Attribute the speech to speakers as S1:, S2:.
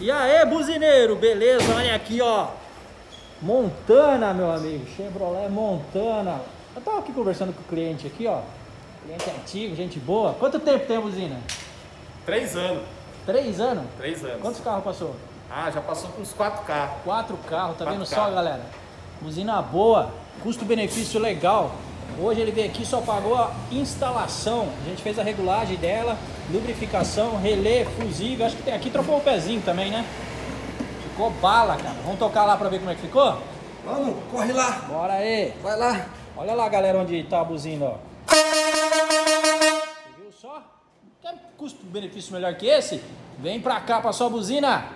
S1: E aí, buzineiro, beleza? Olha aqui, ó. Montana, meu amigo. Chevrolet Montana. Eu tava aqui conversando com o cliente aqui, ó. Cliente antigo, gente boa. Quanto tempo tem a buzina?
S2: Três anos.
S1: Três anos?
S2: Três anos.
S1: Quantos carros passou?
S2: Ah, já passou com uns quatro carros.
S1: Quatro carros, tá
S2: Quatro
S1: vendo só, galera? Buzina boa, custo-benefício legal. Hoje ele veio aqui só pagou a instalação. A gente fez a regulagem dela, lubrificação, relé, fusível. Acho que tem aqui trocou o pezinho também, né? Ficou bala, cara. Vamos tocar lá pra ver como é que ficou?
S3: Vamos, corre lá.
S1: Bora aí.
S3: Vai lá.
S1: Olha lá, galera, onde tá a buzina, ó. Você viu só? Quer custo-benefício melhor que esse? Vem pra cá pra sua buzina.